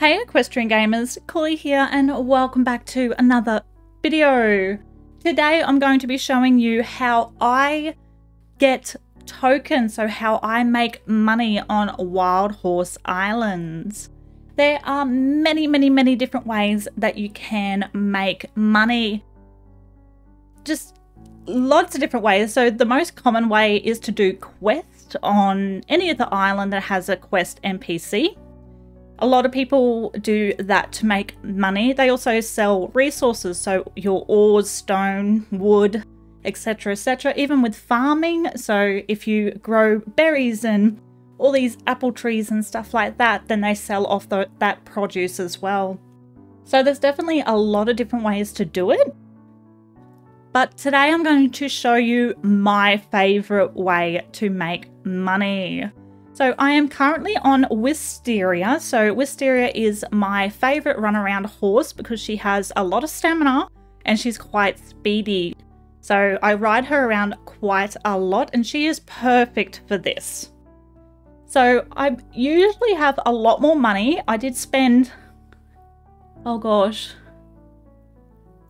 Hey equestrian gamers, Koolie here and welcome back to another video. Today I'm going to be showing you how I get tokens, so how I make money on Wild Horse Islands. There are many, many, many different ways that you can make money. Just lots of different ways. So the most common way is to do quest on any other island that has a quest NPC. A lot of people do that to make money. They also sell resources, so your ores, stone, wood, etc., etc. Even with farming, so if you grow berries and all these apple trees and stuff like that, then they sell off the, that produce as well. So there's definitely a lot of different ways to do it. But today I'm going to show you my favorite way to make money. So I am currently on Wisteria. So Wisteria is my favorite runaround horse because she has a lot of stamina and she's quite speedy. So I ride her around quite a lot and she is perfect for this. So I usually have a lot more money. I did spend, oh gosh,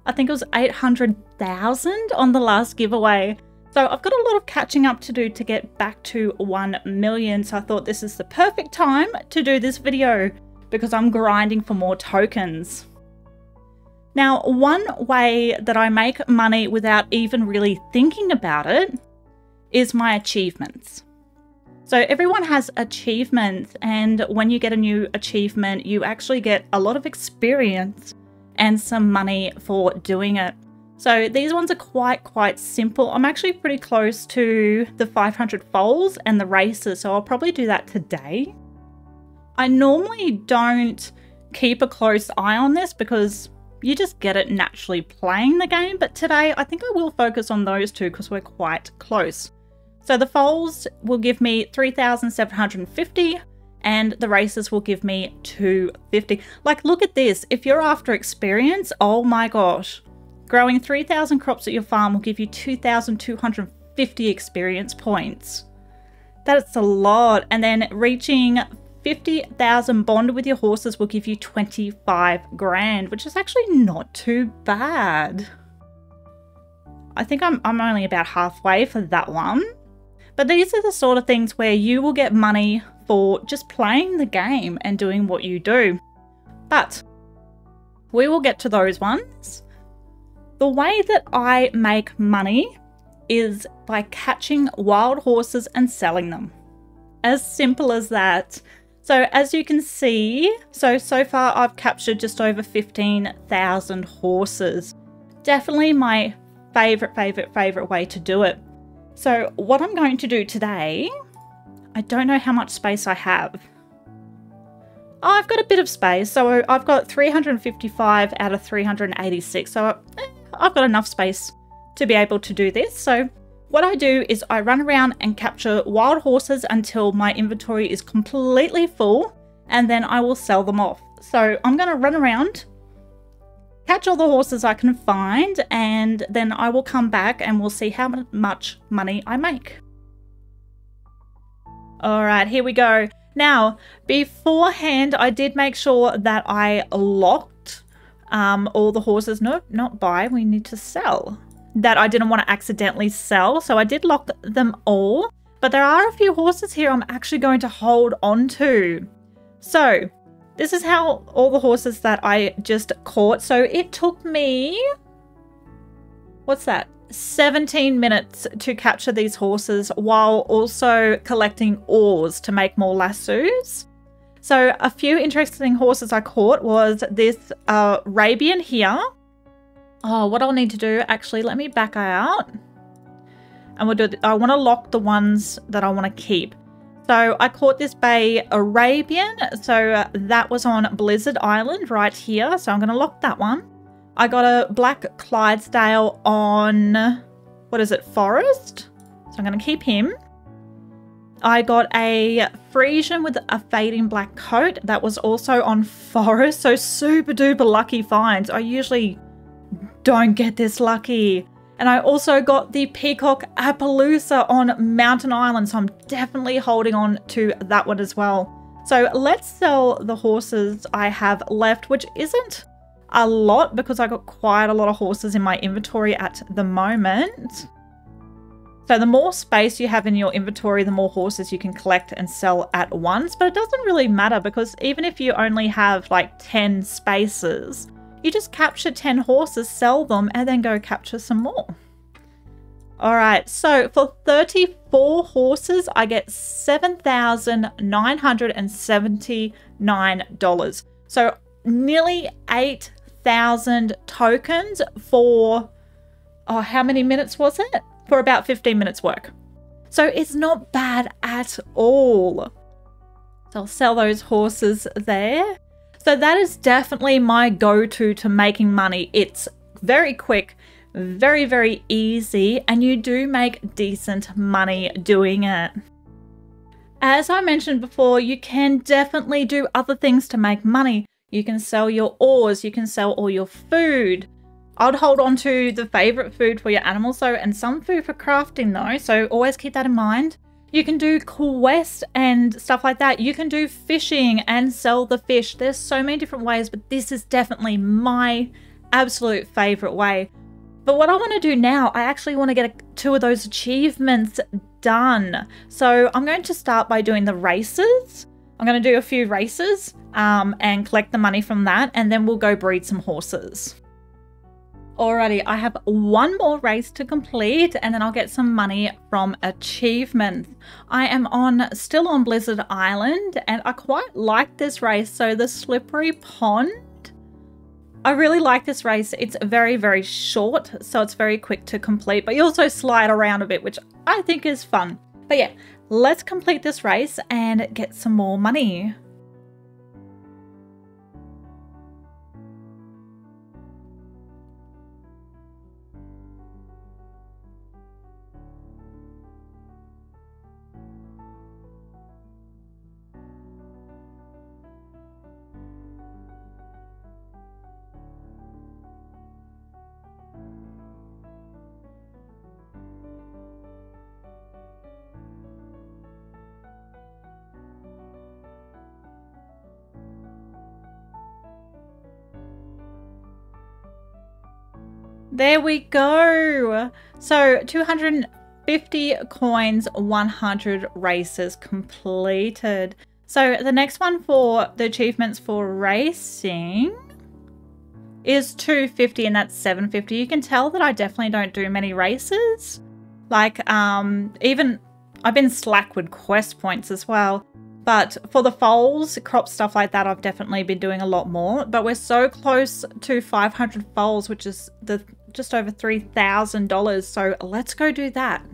I think it was 800,000 on the last giveaway. So I've got a lot of catching up to do to get back to 1 million. So I thought this is the perfect time to do this video because I'm grinding for more tokens. Now, one way that I make money without even really thinking about it is my achievements. So everyone has achievements and when you get a new achievement, you actually get a lot of experience and some money for doing it. So these ones are quite, quite simple. I'm actually pretty close to the 500 foals and the races, so I'll probably do that today. I normally don't keep a close eye on this because you just get it naturally playing the game, but today I think I will focus on those two because we're quite close. So the foals will give me 3,750 and the races will give me 250. Like, look at this. If you're after experience, oh my gosh. Growing 3,000 crops at your farm will give you 2,250 experience points. That's a lot. And then reaching 50,000 bond with your horses will give you 25 grand, which is actually not too bad. I think I'm, I'm only about halfway for that one. But these are the sort of things where you will get money for just playing the game and doing what you do. But we will get to those ones. The way that I make money is by catching wild horses and selling them. As simple as that. So as you can see, so so far I've captured just over 15,000 horses. Definitely my favorite, favorite, favorite way to do it. So what I'm going to do today, I don't know how much space I have. I've got a bit of space. So I've got 355 out of 386. So eh, I've got enough space to be able to do this. So what I do is I run around and capture wild horses until my inventory is completely full and then I will sell them off. So I'm going to run around, catch all the horses I can find, and then I will come back and we'll see how much money I make. All right, here we go. Now, beforehand, I did make sure that I locked um, all the horses. Nope, not buy. We need to sell. That I didn't want to accidentally sell. So I did lock them all. But there are a few horses here I'm actually going to hold on to. So this is how all the horses that I just caught. So it took me, what's that? 17 minutes to capture these horses while also collecting ores to make more lassos. So a few interesting horses I caught was this uh, Arabian here. Oh, what I'll need to do, actually, let me back out. And we'll do, I want to lock the ones that I want to keep. So I caught this Bay Arabian. So that was on Blizzard Island right here. So I'm going to lock that one. I got a Black Clydesdale on, what is it, Forest? So I'm going to keep him. I got a Friesian with a fading black coat that was also on Forest, so super duper lucky finds. I usually don't get this lucky. And I also got the Peacock Appaloosa on Mountain Island, so I'm definitely holding on to that one as well. So let's sell the horses I have left, which isn't a lot because I got quite a lot of horses in my inventory at the moment. So the more space you have in your inventory, the more horses you can collect and sell at once. But it doesn't really matter because even if you only have like 10 spaces, you just capture 10 horses, sell them, and then go capture some more. All right, so for 34 horses, I get $7,979. So nearly 8,000 tokens for, oh, how many minutes was it? For about 15 minutes work. So it's not bad at all. So I'll sell those horses there. So that is definitely my go-to to making money. It's very quick very, very easy, and you do make decent money doing it. As I mentioned before, you can definitely do other things to make money. You can sell your ores, you can sell all your food. I'd hold on to the favorite food for your animals though, and some food for crafting though, so always keep that in mind. You can do quests and stuff like that. You can do fishing and sell the fish. There's so many different ways, but this is definitely my absolute favorite way. But what I want to do now, I actually want to get two of those achievements done. So I'm going to start by doing the races. I'm going to do a few races um, and collect the money from that, and then we'll go breed some horses. Alrighty, I have one more race to complete and then I'll get some money from achievements. I am on still on Blizzard Island and I quite like this race. So the slippery pond I really like this race. It's very, very short, so it's very quick to complete, but you also slide around a bit, which I think is fun. But yeah, let's complete this race and get some more money. There we go. So 250 coins, 100 races completed. So the next one for the achievements for racing is 250 and that's 750. You can tell that I definitely don't do many races. Like um even I've been slack with quest points as well. But for the foals, crop stuff like that, I've definitely been doing a lot more. But we're so close to 500 foals, which is the just over $3,000. So let's go do that.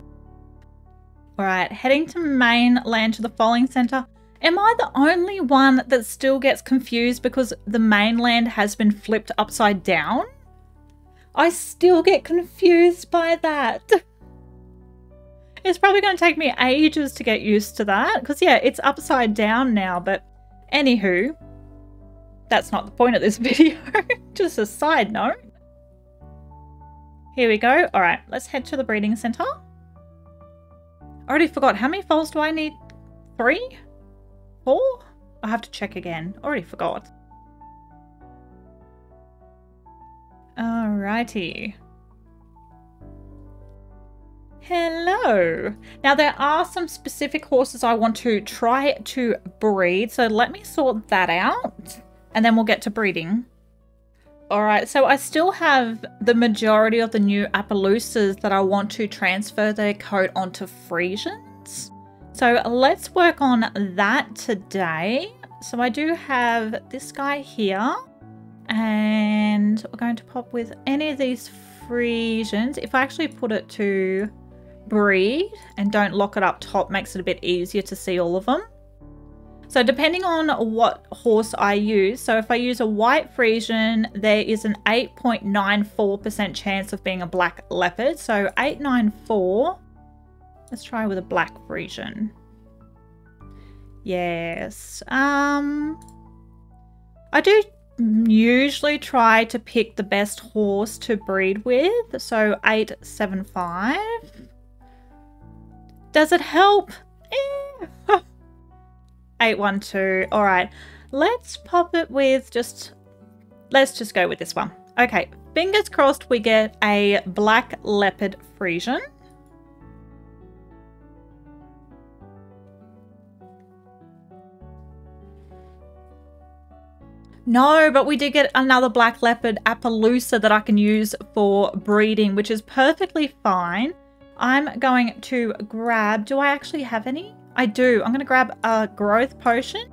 All right, heading to mainland to the foaling center. Am I the only one that still gets confused because the mainland has been flipped upside down? I still get confused by that. It's probably going to take me ages to get used to that because, yeah, it's upside down now. But anywho, that's not the point of this video. Just a side note. Here we go. All right, let's head to the breeding center. Already forgot. How many foals do I need? Three? Four? I have to check again. Already forgot. Alrighty. Hello. Now there are some specific horses I want to try to breed. So let me sort that out and then we'll get to breeding. All right, so I still have the majority of the new Appaloosas that I want to transfer their coat onto Friesians. So let's work on that today. So I do have this guy here and we're going to pop with any of these Friesians. If I actually put it to breed and don't lock it up top makes it a bit easier to see all of them. So depending on what horse I use, so if I use a white Friesian, there is an 8.94% chance of being a black leopard. So 894. Let's try with a black Friesian. Yes. Um I do usually try to pick the best horse to breed with. So 875. Does it help? Eh. 812. All right, let's pop it with just, let's just go with this one. Okay, fingers crossed we get a black leopard Friesian. No, but we did get another black leopard Appaloosa that I can use for breeding, which is perfectly fine. I'm going to grab, do I actually have any? I do. I'm going to grab a growth potion,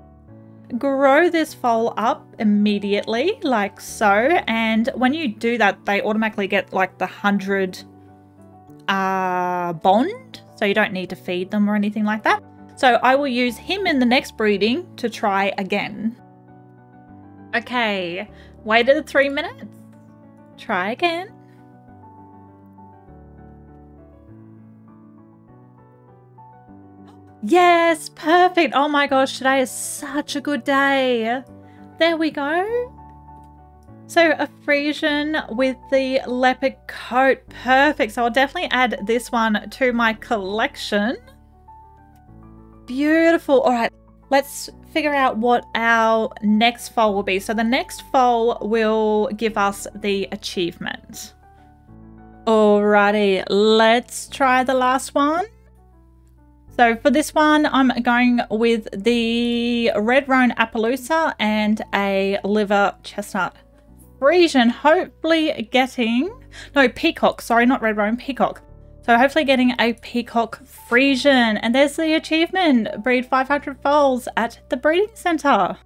grow this foal up immediately, like so. And when you do that, they automatically get like the 100 uh, bond. So you don't need to feed them or anything like that. So I will use him in the next breeding to try again. Okay, waited three minutes. Try again. Yes, perfect. Oh my gosh, today is such a good day. There we go. So a Friesian with the leopard coat. Perfect. So I'll definitely add this one to my collection. Beautiful. All right, let's figure out what our next foal will be. So the next foal will give us the achievement. Alrighty, let's try the last one. So for this one, I'm going with the Red Roan Appaloosa and a Liver Chestnut Friesian, hopefully getting, no, Peacock, sorry, not Red Roan, Peacock. So hopefully getting a Peacock Friesian. And there's the achievement, breed 500 foals at the breeding centre.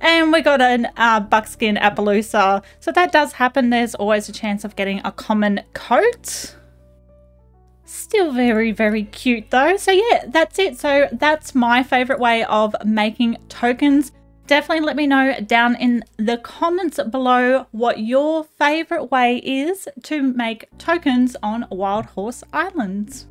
And we got an uh, buckskin Appaloosa. So that does happen. There's always a chance of getting a common coat. Still very, very cute though. So yeah, that's it. So that's my favorite way of making tokens definitely let me know down in the comments below what your favorite way is to make tokens on Wild Horse Islands.